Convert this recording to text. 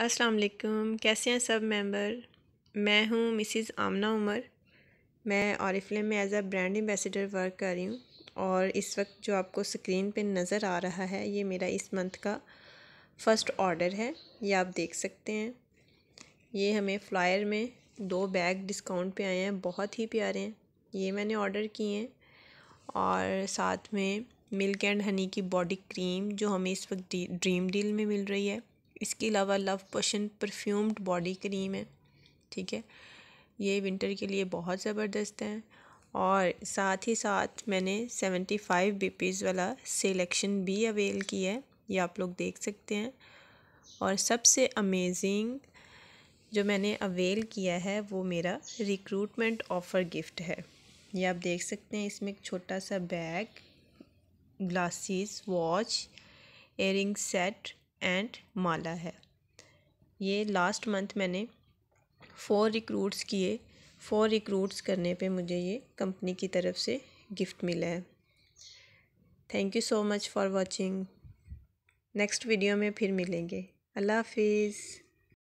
अस्सलाम वालेकुम कैसे हैं सब मेंबर? मैं हूँ मिसिज़ आमना उमर। मैं ऑरिफ्लेम में as a brand ambassador work कर रही हूँ और इस वक्त जो आपको स्क्रीन पे नज़र आ रहा है, ये मेरा इस मंथ का फ़र्स्ट ऑर्डर है। ये आप देख सकते हैं। ये हमें फ्लायर में दो बैग डिस्काउंट पे आए हैं, बहुत ही प्यारे हैं। ये मैंने ऑर्डर किए हैं और साथ में मिल्क एंड हनी की बॉडी क्रीम जो हमें इस वक्त ड्रीम डील में मिल रही है। इसके अलावा love potion perfumed body cream है, ठीक है? ये विंटर के लिए बहुत ज़बरदस्त है और साथ ही साथ मैंने सेवेंटी फाइव बीपीज़ वाला सिलेक्शन भी अवेल किया है, ये आप लोग देख सकते हैं। और सबसे अमेजिंग जो मैंने अवेल किया है, वो मेरा रिक्रूटमेंट ऑफ़र गिफ्ट है। ये आप देख सकते हैं, इसमें एक छोटा सा bag glasses watch earring set and माला है ये लास्ट मंथ मैंने फ़ोर रिक्रूट्स किए. फ़ोर रिक्रूट्स करने पे मुझे ये कंपनी की तरफ़ से गिफ्ट मिला है. Thank you so much for watching next video में फिर मिलेंगे. अल्लाह हाफिज़.